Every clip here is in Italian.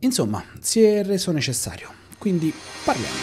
Insomma, si è reso necessario, quindi parliamo.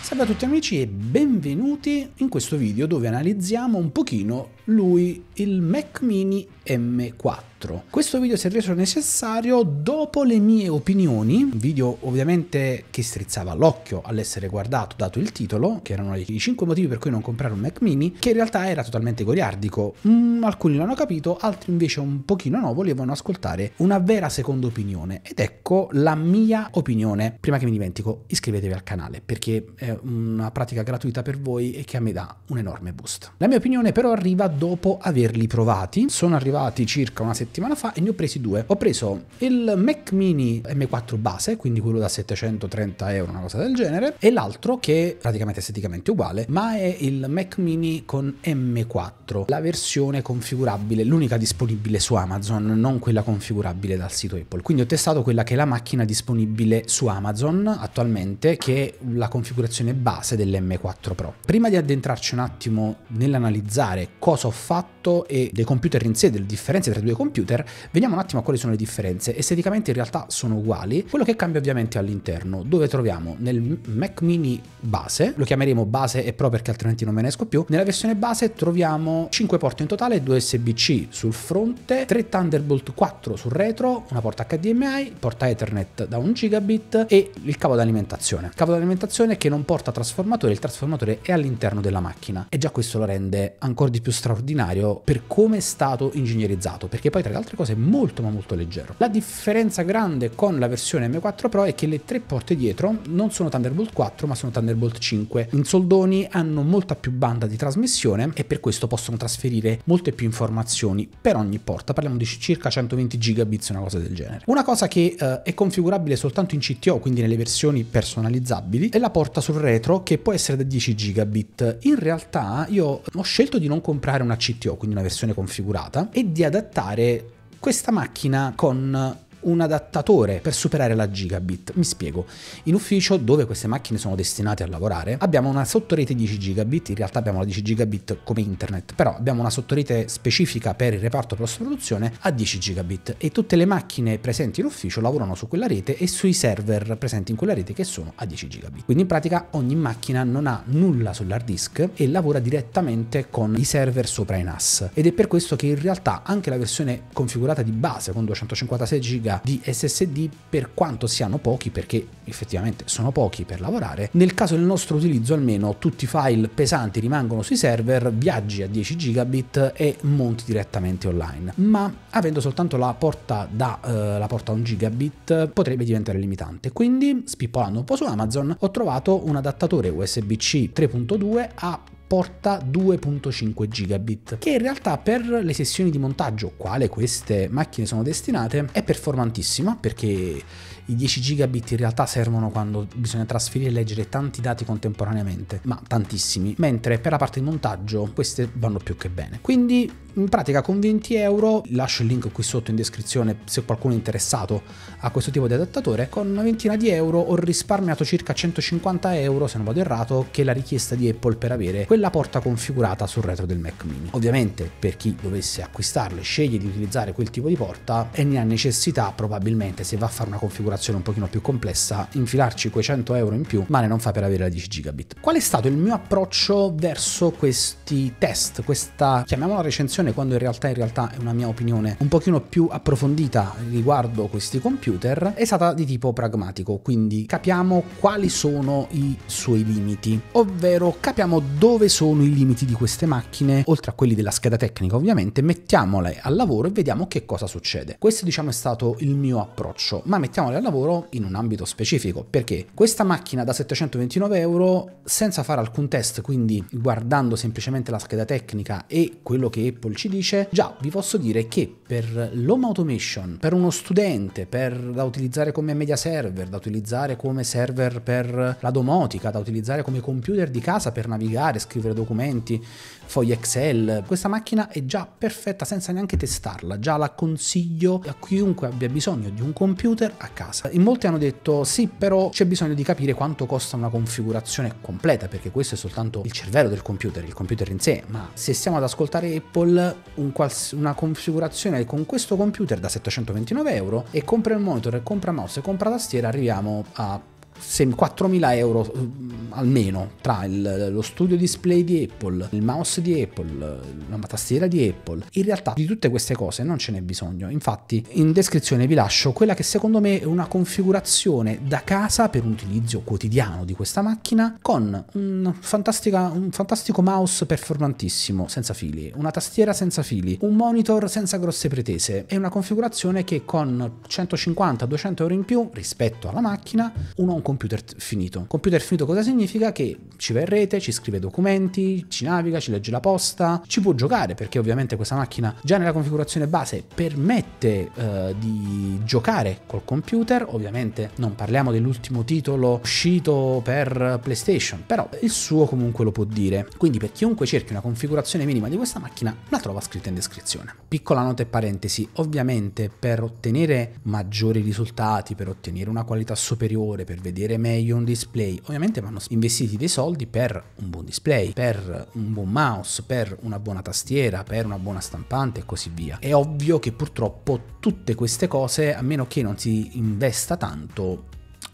Salve a tutti amici e benvenuti in questo video dove analizziamo un pochino lui, il Mac Mini M4. Questo video si è reso necessario dopo le mie opinioni, video ovviamente che strizzava l'occhio all'essere guardato dato il titolo, che erano i 5 motivi per cui non comprare un Mac Mini, che in realtà era totalmente goliardico. Mm, alcuni l'hanno capito, altri invece un pochino no, volevano ascoltare una vera seconda opinione. Ed ecco la mia opinione. Prima che mi dimentico, iscrivetevi al canale perché è una pratica gratuita per voi e che a me dà un enorme boost. La mia opinione però arriva dopo averli provati. Sono arrivati circa una settimana fa e ne ho presi due. Ho preso il Mac Mini M4 base, quindi quello da 730 euro, una cosa del genere, e l'altro che è praticamente esteticamente uguale, ma è il Mac Mini con M4, la versione configurabile, l'unica disponibile su Amazon, non quella configurabile dal sito Apple. Quindi ho testato quella che è la macchina disponibile su Amazon attualmente, che è la configurazione base dell'M4 Pro. Prima di addentrarci un attimo nell'analizzare cosa ho fatto e dei computer in sé, delle differenze tra i due computer, vediamo un attimo a quali sono le differenze. Esteticamente in realtà sono uguali, quello che cambia ovviamente all'interno, dove troviamo? Nel Mac mini base, lo chiameremo base e pro perché altrimenti non me ne esco più, nella versione base troviamo 5 porte in totale, 2 USB-C sul fronte, 3 Thunderbolt 4 sul retro, una porta HDMI, porta Ethernet da 1 gigabit e il cavo d'alimentazione. Cavo d'alimentazione che non porta trasformatore, il trasformatore è all'interno della macchina. E già questo lo rende ancora di più straordinario per come è stato ingegnerizzato, perché poi tra le altre cose è molto ma molto leggero. La differenza grande con la versione M4 Pro è che le tre porte dietro non sono Thunderbolt 4 ma sono Thunderbolt 5. In soldoni hanno molta più banda di trasmissione e per questo possono trasferire molte più informazioni per ogni porta, parliamo di circa 120 gigabits, una cosa del genere. Una cosa che uh, è configurabile soltanto in CTO, quindi nelle versioni personalizzabili, è la porta sul retro che può essere da 10 gigabit. In realtà io ho scelto di non comprare una CTO, quindi una versione configurata, e di adattare questa macchina con un adattatore per superare la gigabit. Mi spiego. In ufficio, dove queste macchine sono destinate a lavorare, abbiamo una sottorete 10 gigabit, in realtà abbiamo la 10 gigabit come internet, però abbiamo una sottorete specifica per il reparto post-produzione a 10 gigabit e tutte le macchine presenti in ufficio lavorano su quella rete e sui server presenti in quella rete che sono a 10 gigabit. Quindi in pratica ogni macchina non ha nulla sull'hard disk e lavora direttamente con i server sopra i NAS ed è per questo che in realtà anche la versione configurata di base con 256 GB di SSD per quanto siano pochi perché effettivamente sono pochi per lavorare. Nel caso del nostro utilizzo almeno tutti i file pesanti rimangono sui server viaggi a 10 gigabit e monti direttamente online. Ma avendo soltanto la porta da uh, la porta 1 gigabit potrebbe diventare limitante. Quindi spippolando un po' su Amazon ho trovato un adattatore USB-C 3.2 a porta 2.5 gigabit che in realtà per le sessioni di montaggio quale queste macchine sono destinate è performantissima perché i 10 gigabit in realtà servono quando bisogna trasferire e leggere tanti dati contemporaneamente ma tantissimi mentre per la parte di montaggio queste vanno più che bene quindi in pratica con 20 euro, lascio il link qui sotto in descrizione se qualcuno è interessato a questo tipo di adattatore, con una ventina di euro ho risparmiato circa 150 euro, se non vado errato, che è la richiesta di Apple per avere quella porta configurata sul retro del Mac mini. Ovviamente per chi dovesse acquistarlo e sceglie di utilizzare quel tipo di porta e ne ha necessità probabilmente se va a fare una configurazione un pochino più complessa, infilarci quei 100 euro in più male non fa per avere la 10 gigabit. Qual è stato il mio approccio verso questi test, questa chiamiamola recensione quando in realtà in realtà è una mia opinione un pochino più approfondita riguardo questi computer è stata di tipo pragmatico, quindi capiamo quali sono i suoi limiti, ovvero capiamo dove sono i limiti di queste macchine, oltre a quelli della scheda tecnica ovviamente, mettiamole al lavoro e vediamo che cosa succede. Questo diciamo è stato il mio approccio, ma mettiamole al lavoro in un ambito specifico, perché questa macchina da 729 euro senza fare alcun test, quindi guardando semplicemente la scheda tecnica e quello che Apple ci dice già vi posso dire che per l'home automation, per uno studente, per, da utilizzare come media server, da utilizzare come server per la domotica, da utilizzare come computer di casa per navigare, scrivere documenti, fogli Excel. Questa macchina è già perfetta senza neanche testarla, già la consiglio a chiunque abbia bisogno di un computer a casa. In molti hanno detto sì, però c'è bisogno di capire quanto costa una configurazione completa, perché questo è soltanto il cervello del computer, il computer in sé, ma se stiamo ad ascoltare Apple, un una configurazione con questo computer da 729 euro e compra il monitor compra mouse e compra tastiera arriviamo a 4.000 euro mm, almeno tra il, lo studio display di Apple, il mouse di Apple, la tastiera di Apple. In realtà di tutte queste cose non ce n'è bisogno. Infatti in descrizione vi lascio quella che secondo me è una configurazione da casa per un utilizzo quotidiano di questa macchina con un, un fantastico mouse performantissimo senza fili, una tastiera senza fili, un monitor senza grosse pretese. È una configurazione che con 150-200 euro in più rispetto alla macchina uno ha un computer finito. Computer finito cosa significa? Che ci va in rete, ci scrive documenti, ci naviga, ci legge la posta, ci può giocare perché ovviamente questa macchina già nella configurazione base permette eh, di giocare col computer, ovviamente non parliamo dell'ultimo titolo uscito per PlayStation, però il suo comunque lo può dire. Quindi per chiunque cerchi una configurazione minima di questa macchina la trova scritta in descrizione. Piccola nota e parentesi, ovviamente per ottenere maggiori risultati, per ottenere una qualità superiore, per vedere vedere meglio un display. Ovviamente vanno investiti dei soldi per un buon display, per un buon mouse, per una buona tastiera, per una buona stampante e così via. È ovvio che purtroppo tutte queste cose, a meno che non si investa tanto,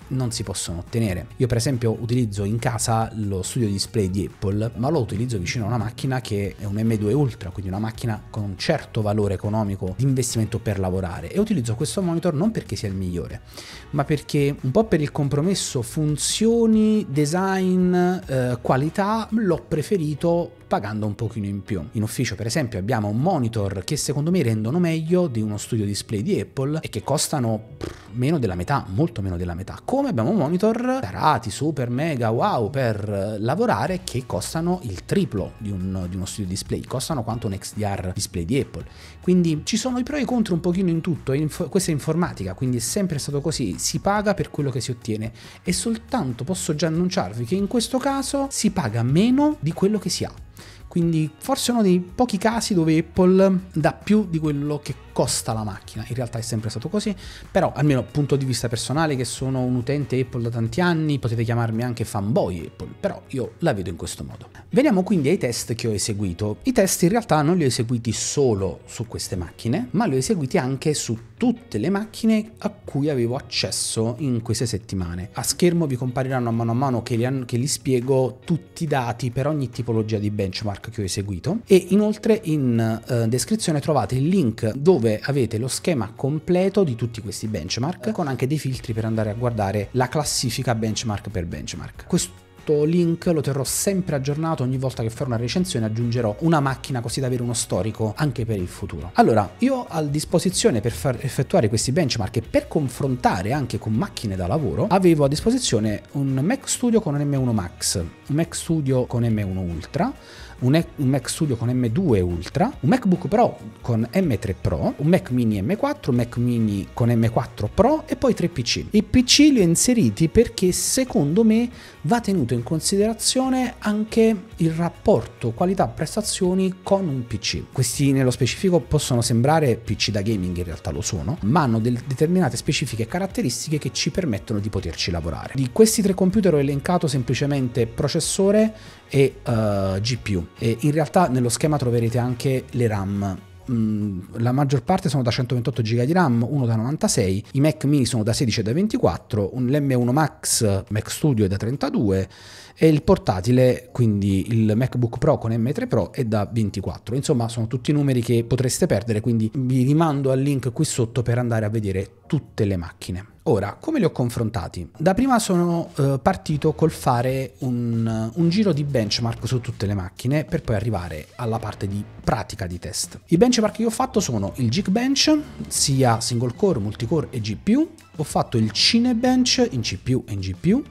non si possono ottenere. Io per esempio utilizzo in casa lo studio display di Apple, ma lo utilizzo vicino a una macchina che è un M2 Ultra, quindi una macchina con un certo valore economico di investimento per lavorare e utilizzo questo monitor non perché sia il migliore, ma perché un po' per il compromesso funzioni, design, eh, qualità l'ho preferito pagando un pochino in più. In ufficio per esempio abbiamo monitor che secondo me rendono meglio di uno studio display di Apple e che costano pff, meno della metà, molto meno della metà. Come abbiamo monitor tarati, super, mega, wow per lavorare che costano il triplo di, un, di uno studio display, costano quanto un XDR display di Apple. Quindi ci sono i pro e i contro un pochino in tutto, inf- questa è informatica, quindi è sempre stato così, si paga per quello che si ottiene e soltanto posso già annunciarvi che in questo caso si paga meno di quello che si ha. Quindi forse uno dei pochi casi dove Apple dà più di quello che costa la macchina. In realtà è sempre stato così, però almeno dal punto di vista personale che sono un utente Apple da tanti anni, potete chiamarmi anche fanboy Apple, però io la vedo in questo modo. Veniamo quindi ai test che ho eseguito. I test in realtà non li ho eseguiti solo su queste macchine, ma li ho eseguiti anche su tutte le macchine a cui avevo accesso in queste settimane. A schermo vi compariranno a mano a mano che li, che li spiego tutti i dati per ogni tipologia di benchmark che ho eseguito e inoltre in eh, descrizione trovate il link dove avete lo schema completo di tutti questi benchmark con anche dei filtri per andare a guardare la classifica benchmark per benchmark. Questo link lo terrò sempre aggiornato. Ogni volta che farò una recensione aggiungerò una macchina così da avere uno storico anche per il futuro. Allora io a disposizione per far effettuare questi benchmark e per confrontare anche con macchine da lavoro avevo a disposizione un Mac Studio con un M1 Max un Mac Studio con M1 Ultra un, Mac Studio con M2 Ultra, un MacBook Pro con M3 Pro, un Mac Mini M4, un Mac Mini con M4 Pro e poi tre PC. I PC li ho inseriti perché secondo me va tenuto in considerazione anche il rapporto qualità-prestazioni con un PC. Questi nello specifico possono sembrare PC da gaming, in realtà lo sono, ma hanno determinate specifiche caratteristiche che ci permettono di poterci lavorare. Di questi tre computer ho elencato semplicemente processore e uh, eh, GPU e in realtà nello schema troverete anche le RAM. Mm, la maggior parte sono da 128 GB di RAM, uno da 96, i Mac mini sono da 16 e da 24, un, l'M1 Max Mac Studio è da 32 e il portatile, quindi il MacBook Pro con M3 Pro è da 24. Insomma, sono tutti numeri che potreste perdere, quindi vi rimando al link qui sotto per andare a vedere tutte le macchine. Ora, come li ho confrontati? Da prima sono eh, partito col fare un, un, giro di benchmark su tutte le macchine per poi arrivare alla parte di pratica di test. I benchmark che ho fatto sono il Geekbench, sia single core, multicore e GPU, ho fatto il Cinebench in CPU e in GPU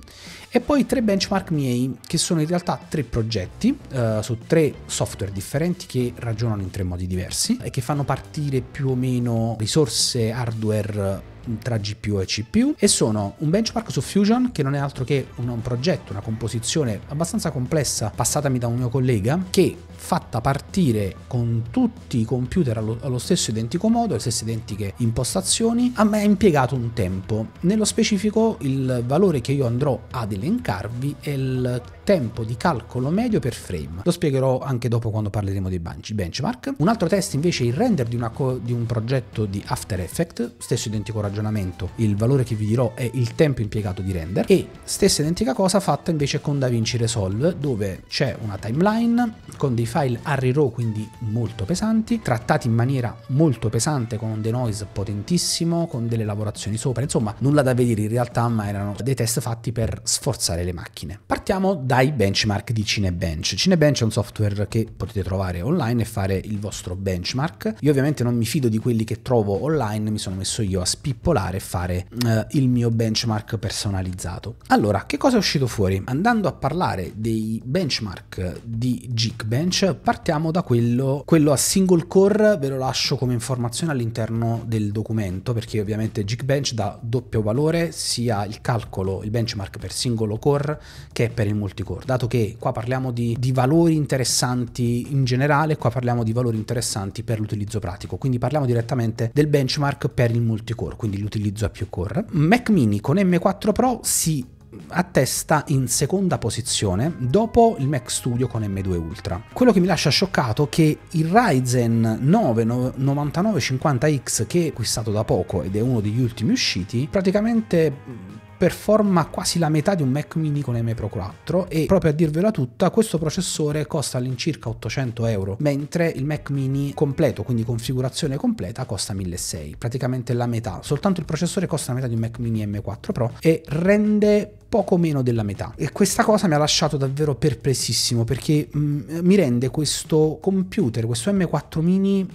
e poi tre benchmark miei che sono in realtà tre progetti uh, su tre software differenti che ragionano in tre modi diversi e che fanno partire più o meno risorse hardware tra GPU e CPU e sono un benchmark su Fusion che non è altro che un, un progetto, una composizione abbastanza complessa passatami da un mio collega che fatta partire con tutti i computer allo, allo, stesso identico modo, le stesse identiche impostazioni, a me ha impiegato un tempo. Nello specifico il valore che io andrò ad elencarvi è il tempo di calcolo medio per frame. Lo spiegherò anche dopo quando parleremo dei benchmark. Un altro test invece è il render di, di un progetto di After Effects, stesso identico ragionamento, il valore che vi dirò è il tempo impiegato di render e stessa identica cosa fatta invece con DaVinci Resolve dove c'è una timeline con dei file Harry Raw quindi molto pesanti, trattati in maniera molto pesante con un denoise potentissimo, con delle lavorazioni sopra, insomma nulla da vedere in realtà ma erano dei test fatti per sforzare le macchine. Partiamo da dai benchmark di Cinebench. Cinebench è un software che potete trovare online e fare il vostro benchmark. Io ovviamente non mi fido di quelli che trovo online, mi sono messo io a spippolare e fare uh, il mio benchmark personalizzato. Allora, che cosa è uscito fuori? Andando a parlare dei benchmark di Geekbench, partiamo da quello, quello a single core, ve lo lascio come informazione all'interno del documento, perché ovviamente Geekbench dà doppio valore sia il calcolo, il benchmark per singolo core che per il multicore, dato che qua parliamo di, di valori interessanti in generale, qua parliamo di valori interessanti per l'utilizzo pratico, quindi parliamo direttamente del benchmark per il multicore, quindi l'utilizzo a più core. Mac mini con M4 Pro si attesta in seconda posizione dopo il Mac Studio con M2 Ultra. Quello che mi lascia scioccato è che il Ryzen 9 9950X che è acquistato da poco ed è uno degli ultimi usciti, praticamente performa quasi la metà di un Mac mini con M Pro 4 e proprio a dirvela tutta questo processore costa all'incirca 800 euro mentre il Mac mini completo quindi configurazione completa costa 1600 praticamente la metà soltanto il processore costa la metà di un Mac mini M4 Pro e rende poco meno della metà. E questa cosa mi ha lasciato davvero perplessissimo perché mh, mm, mi rende questo computer questo M4 mini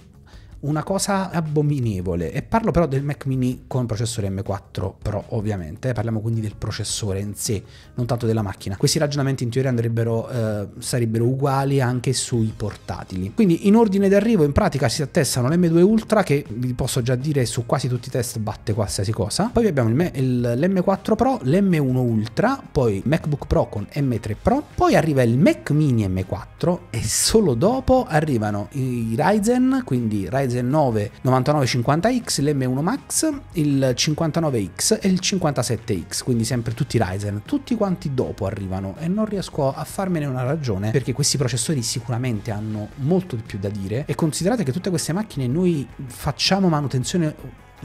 una cosa abominevole. E parlo però del Mac mini con processore M4 Pro, ovviamente. Parliamo quindi del processore in sé, non tanto della macchina. Questi ragionamenti in teoria eh, sarebbero uguali anche sui portatili. Quindi in ordine d'arrivo in pratica si attestano l'M2 Ultra che vi posso già dire su quasi tutti i test batte qualsiasi cosa. Poi abbiamo il, il, l'M4 Pro, l'M1 Ultra, poi MacBook Pro con M3 Pro, poi arriva il Mac mini M4 e solo dopo arrivano i Ryzen, quindi Ryzen Ryzen 9 9950X, l'M1 Max, il 59X e il 57X, quindi sempre tutti Ryzen, tutti quanti dopo arrivano e non riesco a farmene una ragione perché questi processori sicuramente hanno molto di più da dire e considerate che tutte queste macchine noi facciamo manutenzione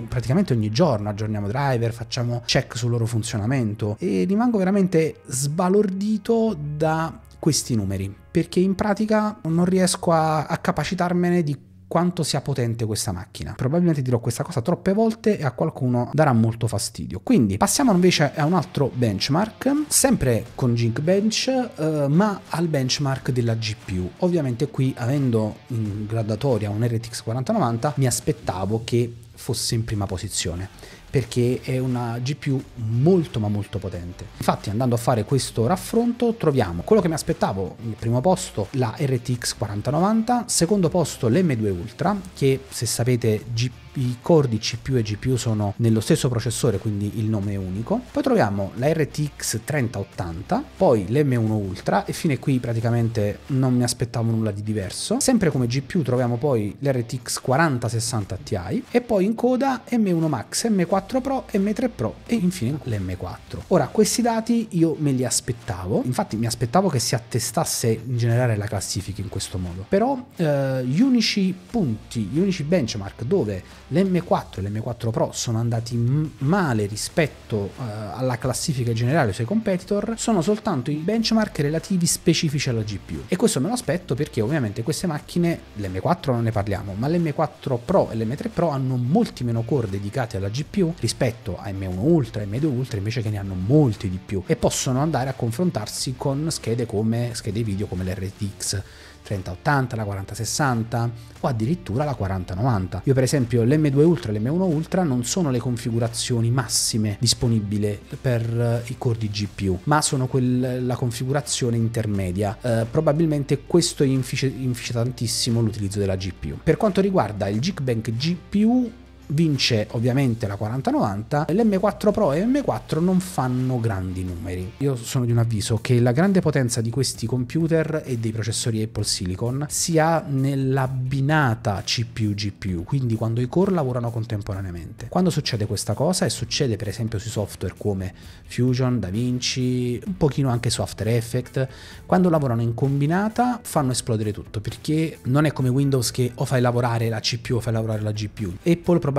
praticamente ogni giorno aggiorniamo driver, facciamo check sul loro funzionamento e rimango veramente sbalordito da questi numeri perché in pratica non riesco a, a capacitarmene di quanto sia potente questa macchina. Probabilmente dirò questa cosa troppe volte e a qualcuno darà molto fastidio. Quindi passiamo invece a un altro benchmark, sempre con Geekbench, eh, ma al benchmark della GPU. Ovviamente qui avendo in gradatoria un RTX 4090 mi aspettavo che fosse in prima posizione perché è una GPU molto ma molto potente. Infatti andando a fare questo raffronto troviamo quello che mi aspettavo, il primo posto la RTX 4090, secondo posto l'M2 Ultra che se sapete GPU i core di CPU e GPU sono nello stesso processore, quindi il nome è unico. Poi troviamo la RTX 3080, poi l'M1 Ultra e fine qui praticamente non mi aspettavo nulla di diverso. Sempre come GPU troviamo poi l'RTX 4060 Ti e poi in coda M1 Max, M4 Pro, M3 Pro e infine l'M4. Ora questi dati io me li aspettavo, infatti mi aspettavo che si attestasse in generale la classifica in questo modo, però eh, gli unici punti, gli unici benchmark dove l'M4 e l'M4 Pro sono andati male rispetto uh, alla classifica generale sui competitor sono soltanto i benchmark relativi specifici alla GPU e questo me lo aspetto perché ovviamente queste macchine, l'M4 non ne parliamo, ma l'M4 Pro e l'M3 Pro hanno molti meno core dedicati alla GPU rispetto a M1 Ultra e M2 Ultra invece che ne hanno molti di più e possono andare a confrontarsi con schede come schede video come l'RTX 3080, la 4060 o addirittura la 4090. Io per esempio l'M2 Ultra e l'M1 Ultra non sono le configurazioni massime disponibili per eh, i core di GPU, ma sono quel, la configurazione intermedia. Eh, probabilmente questo inficia, inficia tantissimo l'utilizzo della GPU. Per quanto riguarda il Geekbench GPU vince ovviamente la 4090, l'M4 Pro e l'M4 non fanno grandi numeri. Io sono di un avviso che la grande potenza di questi computer e dei processori Apple Silicon sia nell'abbinata CPU-GPU, quindi quando i core lavorano contemporaneamente. Quando succede questa cosa, e succede per esempio sui software come Fusion, DaVinci, un pochino anche su After Effects, quando lavorano in combinata fanno esplodere tutto, perché non è come Windows che o fai lavorare la CPU o fai lavorare la GPU. Apple probabilmente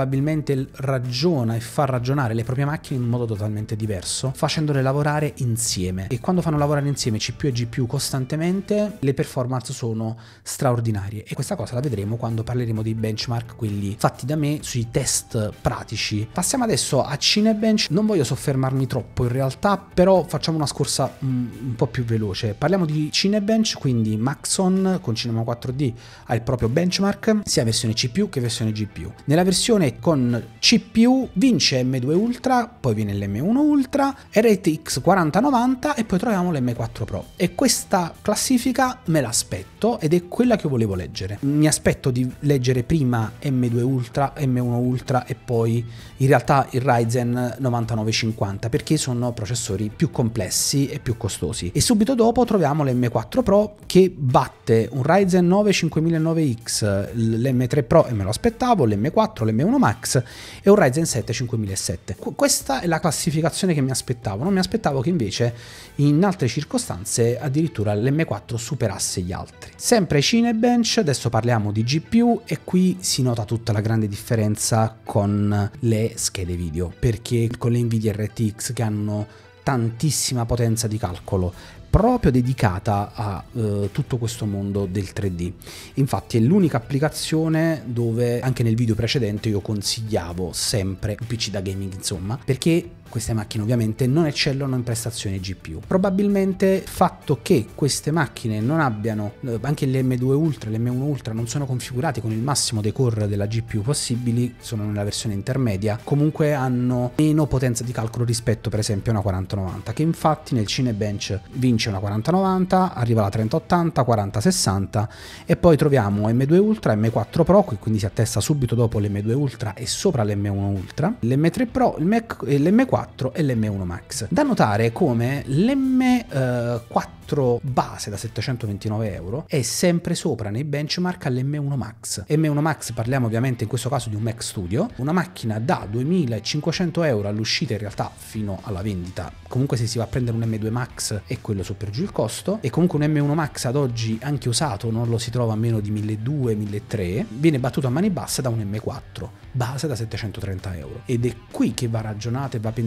ragiona e fa ragionare le proprie macchine in modo totalmente diverso, facendole lavorare insieme. E quando fanno lavorare insieme CPU e GPU costantemente, le performance sono straordinarie. E questa cosa la vedremo quando parleremo dei benchmark, quelli fatti da me sui test pratici. Passiamo adesso a Cinebench. Non voglio soffermarmi troppo in realtà, però facciamo una scorsa un, un po' più veloce. Parliamo di Cinebench, quindi Maxon con Cinema 4D ha il proprio benchmark, sia versione CPU che versione GPU. Nella versione con CPU vince M2 Ultra, poi viene l'M1 Ultra, RTX 4090 e poi troviamo l'M4 Pro. E questa classifica me l'aspetto ed è quella che volevo leggere. Mi aspetto di leggere prima M2 Ultra, M1 Ultra e poi in realtà il Ryzen 9950 perché sono processori più complessi e più costosi. E subito dopo troviamo l'M4 Pro che batte un Ryzen 9 5009X, l'M3 Pro e me lo aspettavo, l'M4, l'M1 Max e un Ryzen 7 5007. Questa è la classificazione che mi aspettavo, non mi aspettavo che invece in altre circostanze addirittura l'M4 superasse gli altri. Sempre Cinebench, adesso parliamo di GPU e qui si nota tutta la grande differenza con le schede video, perché con le Nvidia RTX che hanno tantissima potenza di calcolo proprio dedicata a uh, tutto questo mondo del 3D. Infatti è l'unica applicazione dove anche nel video precedente io consigliavo sempre un PC da gaming, insomma, perché queste macchine ovviamente non eccellono in prestazioni GPU. Probabilmente il fatto che queste macchine non abbiano, eh, anche le M2 Ultra le M1 Ultra non sono configurati con il massimo dei core della GPU possibili, sono nella versione intermedia, comunque hanno meno potenza di calcolo rispetto per esempio a una 4090, che infatti nel Cinebench vince una 4090, arriva la 3080, 4060 e poi troviamo M2 Ultra, M4 Pro, quindi si attesta subito dopo l'M2 Ultra e sopra l'M1 Ultra, l'M3 Pro, il Mac, l'M4 4 e l'M1 Max. Da notare come l'M4 base da 729 euro è sempre sopra nei benchmark all'M1 Max. M1 Max parliamo ovviamente in questo caso di un Mac Studio, una macchina da 2500 euro all'uscita in realtà fino alla vendita. Comunque se si va a prendere un M2 Max è quello per giù il costo e comunque un M1 Max ad oggi anche usato non lo si trova a meno di 1200-1300, viene battuto a mani basse da un M4 base da 730 euro. Ed è qui che va ragionato e va pensato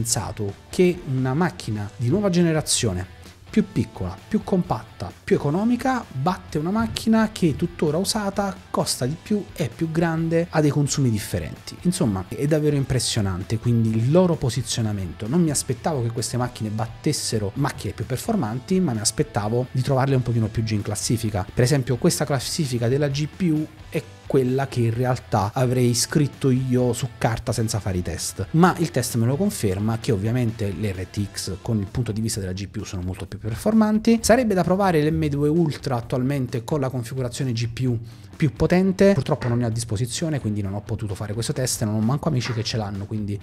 che una macchina di nuova generazione più piccola, più compatta, più economica, batte una macchina che tuttora usata costa di più, è più grande, ha dei consumi differenti. Insomma, è davvero impressionante, quindi il loro posizionamento. Non mi aspettavo che queste macchine battessero macchine più performanti, ma mi aspettavo di trovarle un pochino più giù in classifica. Per esempio, questa classifica della GPU è quella che in realtà avrei scritto io su carta senza fare i test. Ma il test me lo conferma che ovviamente le RTX con il punto di vista della GPU sono molto più performanti. Sarebbe da provare l'M2 Ultra attualmente con la configurazione GPU più potente, purtroppo non ne ho a disposizione quindi non ho potuto fare questo test, non ho manco amici che ce l'hanno quindi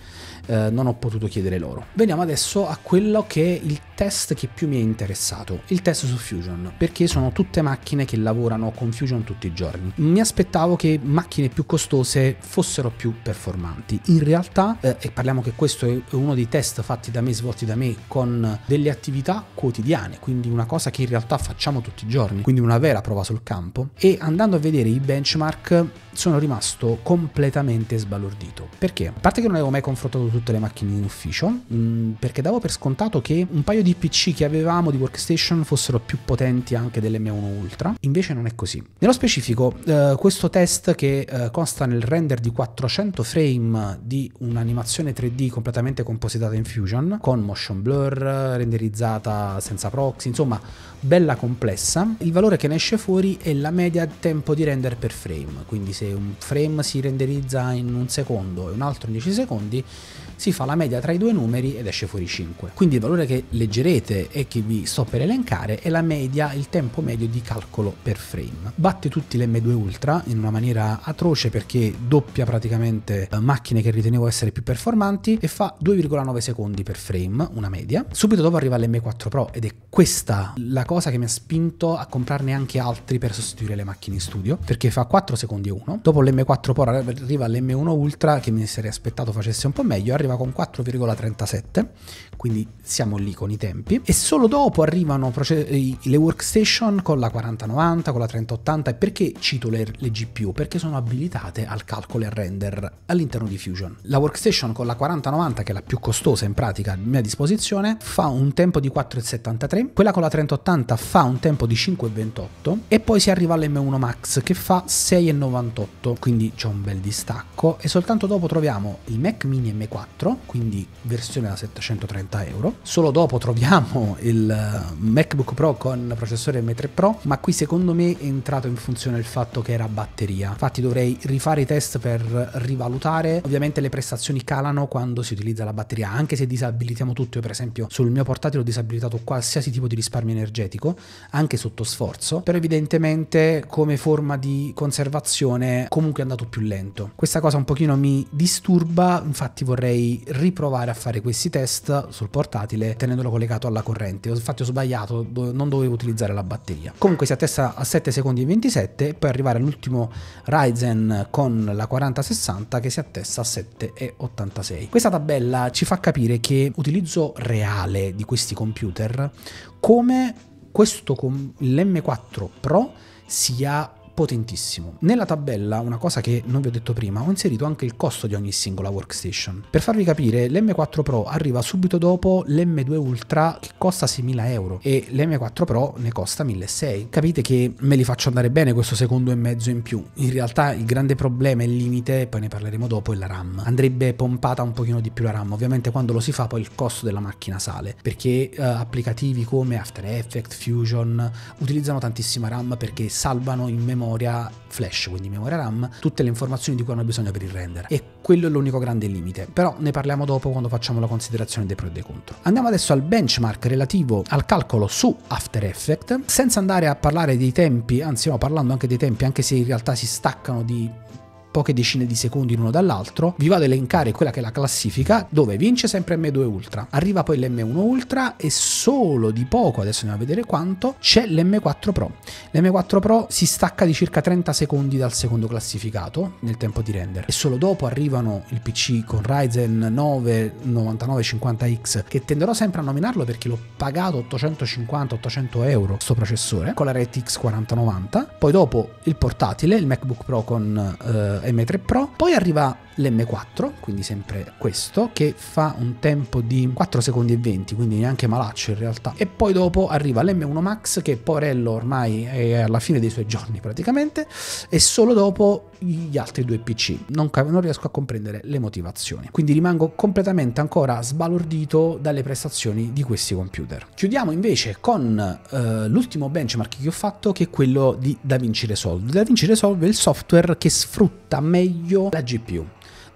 eh, non ho potuto chiedere loro. Veniamo adesso a quello che è il test che più mi è interessato, il test su Fusion, perché sono tutte macchine che lavorano con Fusion tutti i giorni. Mi aspettavo che macchine più costose fossero più performanti. In realtà, eh, e parliamo che questo è uno dei test fatti da me, svolti da me, con delle attività quotidiane, quindi una cosa che in realtà facciamo tutti i giorni, quindi una vera prova sul campo, e andando a vedere i benchmark sono rimasto completamente sbalordito. Perché? A parte che non avevo mai confrontato tutte le macchine in ufficio, mh, mm, perché davo per scontato che un paio di PC che avevamo di workstation fossero più potenti anche dell'M1 Ultra, invece non è così. Nello specifico, eh, questo test che eh, consta nel render di 400 frame di un'animazione 3D completamente compositata in Fusion, con motion blur, renderizzata senza proxy, insomma, bella complessa, il valore che ne esce fuori è la media tempo di render per frame, quindi se un frame si renderizza in un secondo e un altro in 10 secondi, si fa la media tra i due numeri ed esce fuori 5. Quindi il valore che leggerete e che vi sto per elencare è la media, il tempo medio di calcolo per frame. Batte tutti l'M2 Ultra in una maniera atroce perché doppia praticamente eh, macchine che ritenevo essere più performanti e fa 2,9 secondi per frame, una media. Subito dopo arriva l'M4 Pro ed è questa la cosa che mi ha spinto a comprarne anche altri per sostituire le macchine in studio perché fa 4 secondi e 1. Dopo l'M4 Pro arriva l'M1 Ultra che mi sarei aspettato facesse un po' meglio, arriva con 4,37 quindi siamo lì con i tempi e solo dopo arrivano le workstation con la 4090, con la 3080 e perché cito le, le GPU? Perché sono abilitate al calcolo e al render all'interno di Fusion. La workstation con la 4090 che è la più costosa in pratica a mia disposizione fa un tempo di 4,73, quella con la 3080 fa un tempo di 5,28 e poi si arriva all'M1 Max che fa 6,98 quindi c'è un bel distacco e soltanto dopo troviamo il Mac Mini M4 quindi versione da 730 180 euro. Solo dopo troviamo il eh, MacBook Pro con processore M3 Pro, ma qui secondo me è entrato in funzione il fatto che era batteria. Infatti dovrei rifare i test per rivalutare. Ovviamente le prestazioni calano quando si utilizza la batteria, anche se disabilitiamo tutto. Io per esempio sul mio portatile ho disabilitato qualsiasi tipo di risparmio energetico, anche sotto sforzo, però evidentemente come forma di conservazione comunque è andato più lento. Questa cosa un pochino mi disturba, infatti vorrei riprovare a fare questi test sul portatile tenendolo collegato alla corrente. Infatti ho sbagliato, non dovevo utilizzare la batteria. Comunque si attesta a 7 secondi e 27 e poi arrivare all'ultimo Ryzen con la 4060 che si attesta a 7 e 86. Questa tabella ci fa capire che utilizzo reale di questi computer come questo l'M4 Pro sia potentissimo. Nella tabella, una cosa che non vi ho detto prima, ho inserito anche il costo di ogni singola workstation. Per farvi capire, l'M4 Pro arriva subito dopo l'M2 Ultra che costa 6.000 euro e l'M4 Pro ne costa 1.600. Capite che me li faccio andare bene questo secondo e mezzo in più. In realtà il grande problema il limite, poi ne parleremo dopo, è la RAM. Andrebbe pompata un pochino di più la RAM. Ovviamente quando lo si fa poi il costo della macchina sale perché eh, applicativi come After Effects, Fusion utilizzano tantissima RAM perché salvano in memoria memoria flash, quindi memoria RAM, tutte le informazioni di cui hanno bisogno per il render. E quello è l'unico grande limite, però ne parliamo dopo quando facciamo la considerazione dei pro e dei contro. Andiamo adesso al benchmark relativo al calcolo su After Effects, senza andare a parlare dei tempi, anzi stiamo parlando anche dei tempi, anche se in realtà si staccano di poche decine di secondi l'uno dall'altro, vi vado a elencare quella che è la classifica dove vince sempre M2 Ultra, arriva poi l'M1 Ultra e solo di poco, adesso andiamo a vedere quanto, c'è l'M4 Pro. L'M4 Pro si stacca di circa 30 secondi dal secondo classificato nel tempo di render e solo dopo arrivano il PC con Ryzen 9 9950X che tenderò sempre a nominarlo perché l'ho pagato 850-800 euro sto processore con la RTX 4090, poi dopo il portatile, il MacBook Pro con eh, M3 Pro, poi arriva l'M4, quindi sempre questo, che fa un tempo di 4 secondi e 20, quindi neanche malaccio in realtà. E poi dopo arriva l'M1 Max, che poverello ormai è alla fine dei suoi giorni praticamente, e solo dopo gli altri due PC. Non, non riesco a comprendere le motivazioni. Quindi rimango completamente ancora sbalordito dalle prestazioni di questi computer. Chiudiamo invece con uh, l'ultimo benchmark che ho fatto, che è quello di DaVinci Resolve. DaVinci Resolve è il software che sfrutta meglio la GPU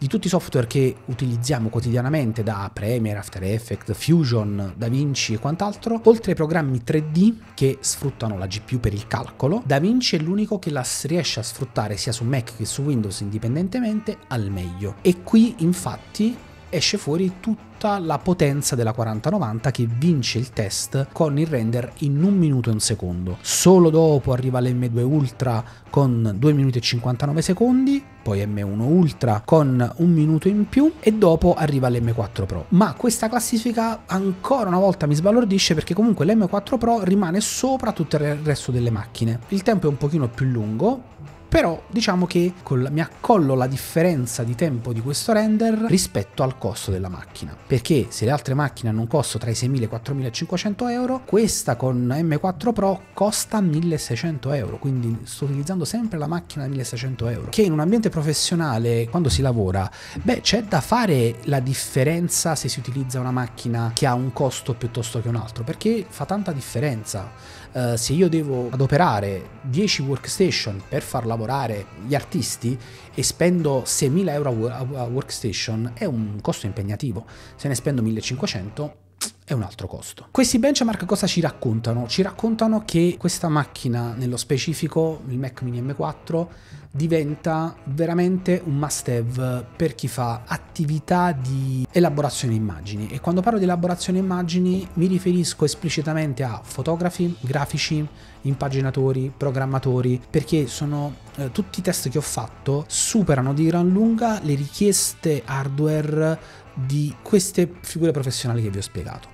di tutti i software che utilizziamo quotidianamente da Premiere, After Effects, Fusion, DaVinci e quant'altro, oltre ai programmi 3D che sfruttano la GPU per il calcolo, DaVinci è l'unico che la riesce a sfruttare sia su Mac che su Windows indipendentemente al meglio. E qui infatti esce fuori tutta la potenza della 4090 che vince il test con il render in un minuto e un secondo. Solo dopo arriva l'M2 Ultra con 2 minuti e 59 secondi, poi M1 Ultra con un minuto in più e dopo arriva l'M4 Pro. Ma questa classifica ancora una volta mi sbalordisce perché comunque l'M4 Pro rimane sopra tutto il resto delle macchine. Il tempo è un pochino più lungo, però diciamo che mi accollo la differenza di tempo di questo render rispetto al costo della macchina. Perché se le altre macchine hanno un costo tra i 6.000 e i 4.500 euro questa con M4 Pro costa 1.600 euro. Quindi sto utilizzando sempre la macchina da 1.600 euro. Che in un ambiente professionale quando si lavora beh c'è da fare la differenza se si utilizza una macchina che ha un costo piuttosto che un altro perché fa tanta differenza uh, se io devo adoperare 10 workstation per far lavorare gli artisti e spendo 6.000 euro a workstation è un costo impegnativo, se ne spendo 1.500 è un altro costo. Questi benchmark cosa ci raccontano? Ci raccontano che questa macchina, nello specifico il Mac Mini M4, diventa veramente un must have per chi fa attività di elaborazione immagini e quando parlo di elaborazione immagini mi riferisco esplicitamente a fotografi, grafici, impaginatori, programmatori perché sono eh, tutti i test che ho fatto superano di gran lunga le richieste hardware di queste figure professionali che vi ho spiegato.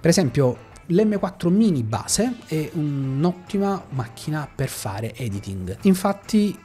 Per esempio l'M4 Mini base è un'ottima macchina per fare editing. Infatti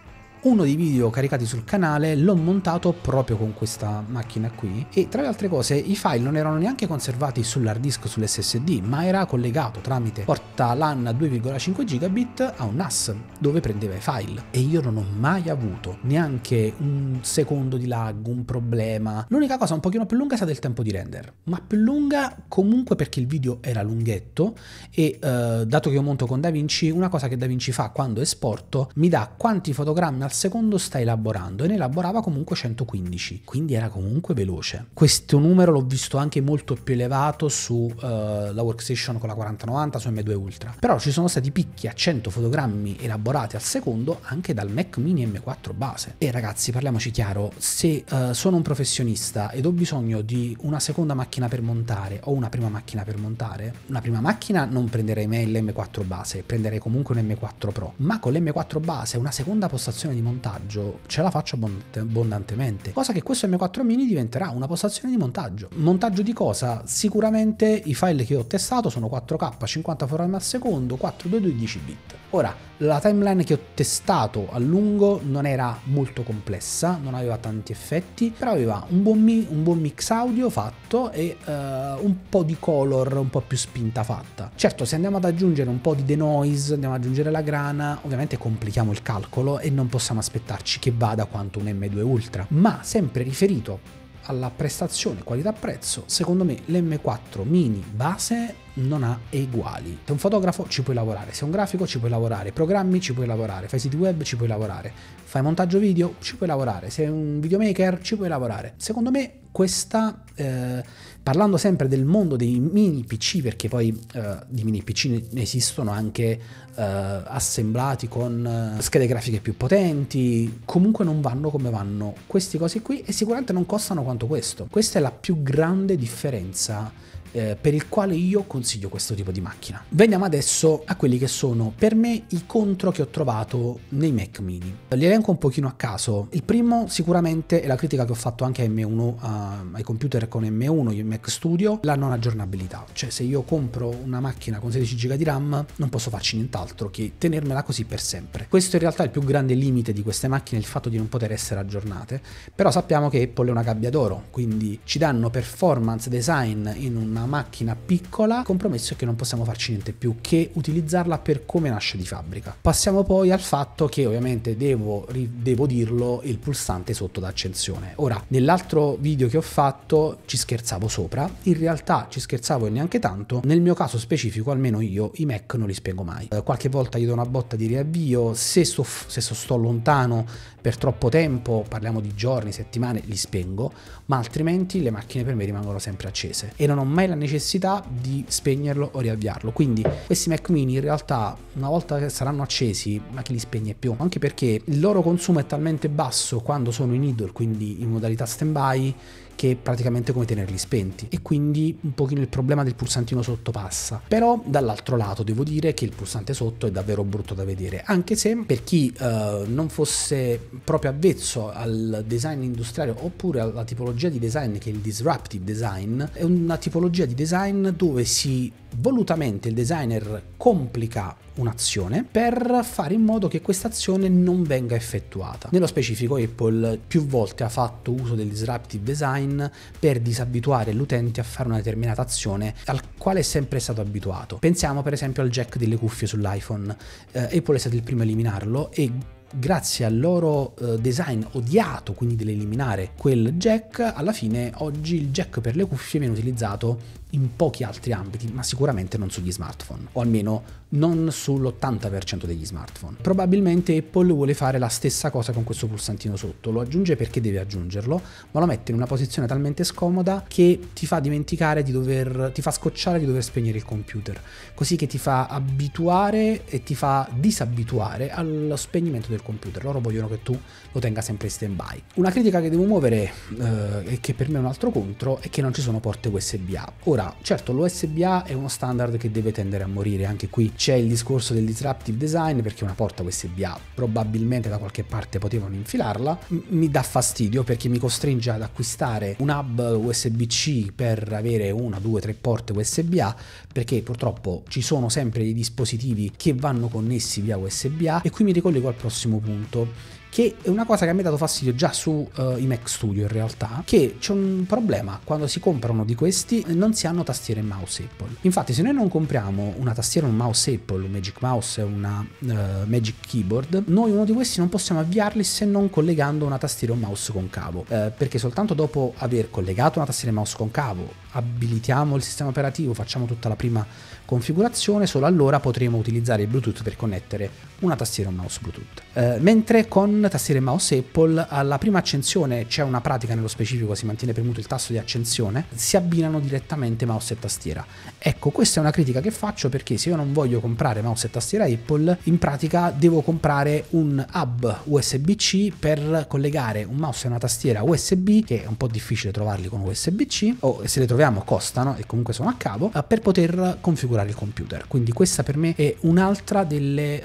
uno dei video caricati sul canale l'ho montato proprio con questa macchina qui e tra le altre cose i file non erano neanche conservati sull'hard disk sull'SSD ma era collegato tramite porta LAN 2,5 gigabit a un NAS dove prendeva i file e io non ho mai avuto neanche un secondo di lag, un problema. L'unica cosa un pochino più lunga è stata il tempo di render, ma più lunga comunque perché il video era lunghetto e eh, dato che io monto con DaVinci una cosa che DaVinci fa quando esporto mi dà quanti fotogrammi al secondo sta elaborando e ne elaborava comunque 115, quindi era comunque veloce. Questo numero l'ho visto anche molto più elevato sulla uh, workstation con la 4090 su M2 Ultra, però ci sono stati picchi a 100 fotogrammi elaborati al secondo anche dal Mac Mini M4 base. E ragazzi, parliamoci chiaro, se uh, sono un professionista ed ho bisogno di una seconda macchina per montare o una prima macchina per montare, una prima macchina non prenderei mai l'M4 base, prenderei comunque un M4 Pro, ma con l'M4 base una seconda postazione di montaggio ce la faccio abbondantemente. Cosa che questo M4 mini diventerà una postazione di montaggio. Montaggio di cosa? Sicuramente i file che ho testato sono 4K 50 frame al secondo, 422 bit. Ora, la timeline che ho testato a lungo non era molto complessa, non aveva tanti effetti, però aveva un buon, mi- un buon mix audio fatto e uh, un po' di color un po' più spinta fatta. Certo, se andiamo ad aggiungere un po' di denoise, andiamo ad aggiungere la grana, ovviamente complichiamo il calcolo e non possiamo aspettarci che vada quanto un M2 Ultra, ma sempre riferito alla prestazione qualità-prezzo, secondo me l'M4 mini base non ha eguali. Se un fotografo ci puoi lavorare, se un grafico ci puoi lavorare, programmi ci puoi lavorare, fai siti web ci puoi lavorare, fai montaggio video ci puoi lavorare, sei un videomaker ci puoi lavorare. Secondo me questa, eh, parlando sempre del mondo dei mini PC, perché poi eh, di mini PC ne esistono anche eh, assemblati con eh, schede grafiche più potenti, comunque non vanno come vanno queste cose qui e sicuramente non costano quanto questo. Questa è la più grande differenza eh, per il quale io consiglio questo tipo di macchina. Veniamo adesso a quelli che sono per me i contro che ho trovato nei Mac mini. Li elenco un pochino a caso. Il primo sicuramente è la critica che ho fatto anche a M1, uh, ai computer con M1, i Mac Studio, la non aggiornabilità. Cioè se io compro una macchina con 16 GB di RAM non posso farci nient'altro che tenermela così per sempre. Questo in realtà è il più grande limite di queste macchine, il fatto di non poter essere aggiornate. Però sappiamo che Apple è una gabbia d'oro, quindi ci danno performance design in un una macchina piccola, compromesso è che non possiamo farci niente più che utilizzarla per come nasce di fabbrica. Passiamo poi al fatto che ovviamente devo, devo dirlo, il pulsante sotto d'accensione. Ora, nell'altro video che ho fatto ci scherzavo sopra, in realtà ci scherzavo e neanche tanto, nel mio caso specifico almeno io i Mac non li spengo mai. Eh, qualche volta gli do una botta di riavvio, se, sto, se sto lontano per troppo tempo, parliamo di giorni, settimane, li spengo, ma altrimenti le macchine per me rimangono sempre accese e non ho mai la necessità di spegnerlo o riavviarlo. Quindi questi Mac mini in realtà una volta che saranno accesi, ma chi li spegne più? Anche perché il loro consumo è talmente basso quando sono in idle, quindi in modalità stand-by, che è praticamente come tenerli spenti e quindi un pochino il problema del pulsantino sotto passa. Però dall'altro lato devo dire che il pulsante sotto è davvero brutto da vedere, anche se per chi uh, non fosse proprio avvezzo al design industriale oppure alla tipologia di design che è il disruptive design, è una tipologia di design dove si volutamente il designer complica un'azione per fare in modo che questa azione non venga effettuata. Nello specifico Apple più volte ha fatto uso del disruptive design per disabituare l'utente a fare una determinata azione al quale è sempre stato abituato. Pensiamo per esempio al jack delle cuffie sull'iPhone. Eh, Apple è stato il primo a eliminarlo e grazie al loro uh, design odiato, quindi dell'eliminare quel jack, alla fine oggi il jack per le cuffie viene utilizzato in pochi altri ambiti, ma sicuramente non sugli smartphone, o almeno non sull'80% degli smartphone. Probabilmente Apple vuole fare la stessa cosa con questo pulsantino sotto, lo aggiunge perché deve aggiungerlo, ma lo mette in una posizione talmente scomoda che ti fa dimenticare di dover, ti fa scocciare di dover spegnere il computer, così che ti fa abituare e ti fa disabituare allo spegnimento del computer. Loro vogliono che tu lo tenga sempre in stand by. Una critica che devo muovere, eh, e che per me è un altro contro, è che non ci sono porte USB-A. Ora, certo, l'USB-A è uno standard che deve tendere a morire, anche qui c'è il discorso del disruptive design perché una porta USB-A probabilmente da qualche parte potevano infilarla, M- mi dà fastidio perché mi costringe ad acquistare un hub USB-C per avere una, due, tre porte USB-A perché purtroppo ci sono sempre dei dispositivi che vanno connessi via USB-A e qui mi ricollego al prossimo punto che è una cosa che me ha dato fastidio già su uh, i Mac Studio in realtà, che c'è un problema, quando si comprano di questi non si hanno tastiere mouse Apple. Infatti se noi non compriamo una tastiera un mouse Apple, un Magic Mouse e una uh, Magic Keyboard, noi uno di questi non possiamo avviarli se non collegando una tastiera e un mouse con cavo, uh, perché soltanto dopo aver collegato una tastiera e mouse con cavo, abilitiamo il sistema operativo, facciamo tutta la prima configurazione, solo allora potremo utilizzare il Bluetooth per connettere una tastiera e un mouse Bluetooth. Eh, mentre con tastiera e mouse Apple alla prima accensione c'è una pratica nello specifico, si mantiene premuto il tasto di accensione, si abbinano direttamente mouse e tastiera. Ecco, questa è una critica che faccio perché se io non voglio comprare mouse e tastiera Apple, in pratica devo comprare un hub USB-C per collegare un mouse e una tastiera USB, che è un po' difficile trovarli con USB-C, o se le troviamo costano e comunque sono a cavo, eh, per poter configurare il computer. Quindi questa per me è un'altra delle,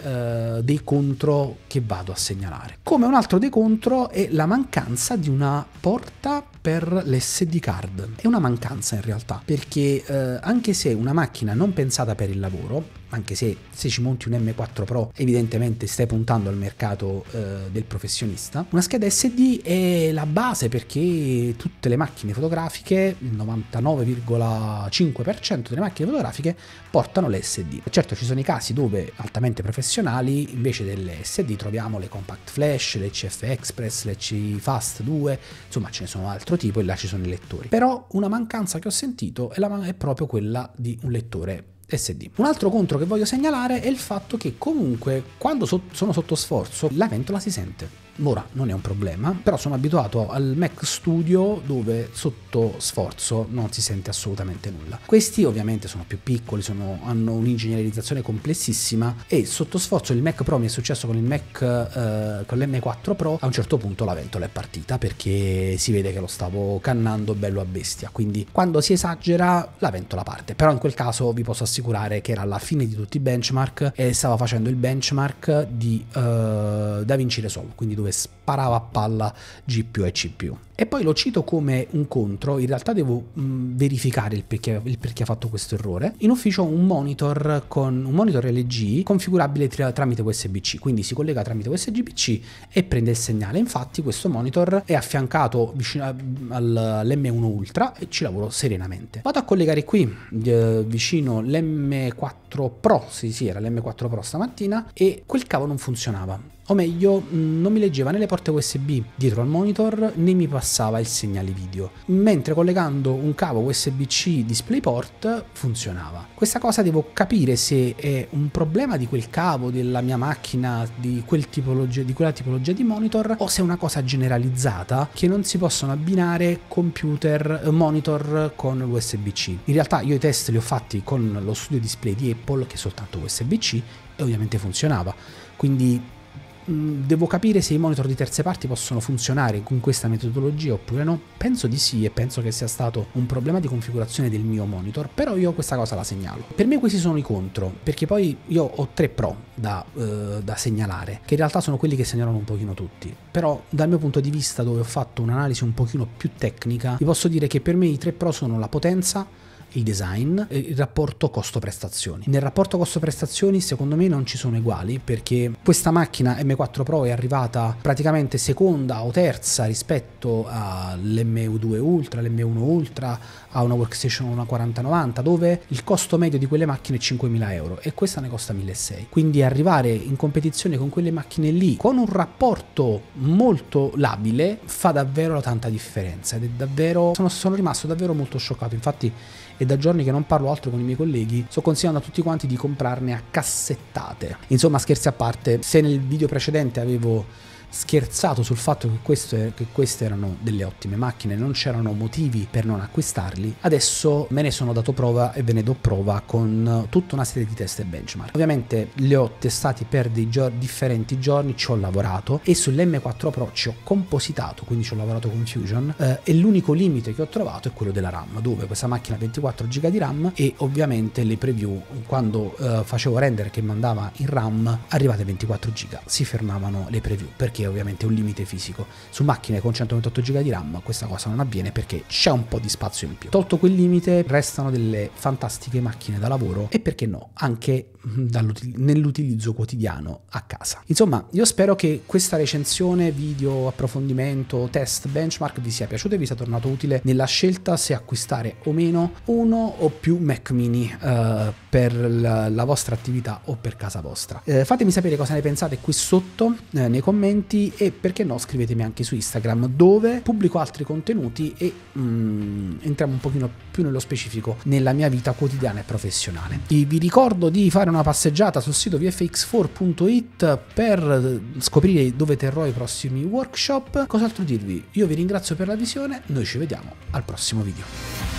uh, dei contro che vado a segnalare. Come un altro dei contro è la mancanza di una porta per l'SD card. È una mancanza in realtà, perché uh, anche se una macchina non pensata per il lavoro, anche se se ci monti un M4 Pro evidentemente stai puntando al mercato eh, del professionista, una scheda SD è la base perché tutte le macchine fotografiche, il 99,5% delle macchine fotografiche portano l'SD. Certo ci sono i casi dove altamente professionali invece delle SD troviamo le compact flash, le CF Express, le C Fast 2, insomma ce ne sono altro tipo e là ci sono i lettori. Però una mancanza che ho sentito è, la, è proprio quella di un lettore SD. Un altro contro che voglio segnalare è il fatto che comunque quando so- sono sotto sforzo la ventola si sente. Ora non è un problema, però sono abituato al Mac Studio dove sotto sforzo non si sente assolutamente nulla. Questi ovviamente sono più piccoli, sono, hanno un'ingegnerizzazione complessissima e sotto sforzo il Mac Pro mi è successo con il Mac eh, con l'M4 Pro, a un certo punto la ventola è partita perché si vede che lo stavo cannando bello a bestia, quindi quando si esagera la ventola parte, però in quel caso vi posso assicurare che era alla fine di tutti i benchmark e stava facendo il benchmark di uh, DaVinci Resolve, quindi dove sparava a palla GPU e CPU. E poi lo cito come un contro, in realtà devo mh, verificare il perché, il perché, ha fatto questo errore. In ufficio ho un monitor con un monitor LG configurabile tra, tramite USB-C, quindi si collega tramite USB-C e prende il segnale. Infatti questo monitor è affiancato vicino all'M1 Ultra e ci lavoro serenamente. Vado a collegare qui eh, vicino l'M4 Pro, sì sì era l'M4 Pro stamattina e quel cavo non funzionava o meglio non mi leggeva né le porte USB dietro al monitor né mi passava il segnale video, mentre collegando un cavo USB-C DisplayPort funzionava. Questa cosa devo capire se è un problema di quel cavo della mia macchina, di, quel tipologia, di quella tipologia di monitor, o se è una cosa generalizzata che non si possono abbinare computer, monitor con l'USB-C. In realtà io i test li ho fatti con lo studio display di Apple che è soltanto USB-C e ovviamente funzionava. Quindi Mm, devo capire se i monitor di terze parti possono funzionare con questa metodologia oppure no. Penso di sì e penso che sia stato un problema di configurazione del mio monitor, però io questa cosa la segnalo. Per me questi sono i contro, perché poi io ho tre pro da, uh, da segnalare, che in realtà sono quelli che segnalano un pochino tutti. Però dal mio punto di vista dove ho fatto un'analisi un pochino più tecnica, vi posso dire che per me i tre pro sono la potenza, il design il rapporto costo-prestazioni. Nel rapporto costo-prestazioni secondo me non ci sono uguali perché questa macchina M4 Pro è arrivata praticamente seconda o terza rispetto all'M2 Ultra, l'M1 Ultra, a una workstation una 4090 dove il costo medio di quelle macchine è 5.000 euro e questa ne costa 1.600. Quindi arrivare in competizione con quelle macchine lì con un rapporto molto labile fa davvero tanta differenza ed è davvero sono, sono rimasto davvero molto scioccato. Infatti è da giorni che non parlo altro con i miei colleghi, sto consigliando a tutti quanti di comprarne a cassettate. Insomma, scherzi a parte, se nel video precedente avevo scherzato sul fatto che, questo, che queste erano delle ottime macchine, non c'erano motivi per non acquistarli, adesso me ne sono dato prova e ve ne do prova con tutta una serie di test e benchmark. Ovviamente li ho testati per dei giorni, differenti giorni, ci ho lavorato e sull'M4 Pro ci ho compositato, quindi ci ho lavorato con Fusion eh, e l'unico limite che ho trovato è quello della RAM, dove questa macchina ha 24 GB di RAM e ovviamente le preview quando eh, facevo render che mandava in RAM arrivate a 24 GB, si fermavano le preview perché che ovviamente un limite fisico. Su macchine con 128 GB di RAM questa cosa non avviene perché c'è un po' di spazio in più. Tolto quel limite restano delle fantastiche macchine da lavoro e perché no, anche nell'utilizzo quotidiano a casa. Insomma, io spero che questa recensione, video, approfondimento, test, benchmark vi sia piaciuta e vi sia tornato utile nella scelta se acquistare o meno uno o più Mac mini uh, per la, la, vostra attività o per casa vostra. Eh, fatemi sapere cosa ne pensate qui sotto eh, nei commenti e perché no scrivetemi anche su Instagram dove pubblico altri contenuti e mm, entriamo un pochino più nello specifico nella mia vita quotidiana e professionale. E vi ricordo di fare una passeggiata sul sito vfx4.it per scoprire dove terrò i prossimi workshop. Cos'altro dirvi? Io vi ringrazio per la visione, noi ci vediamo al prossimo video.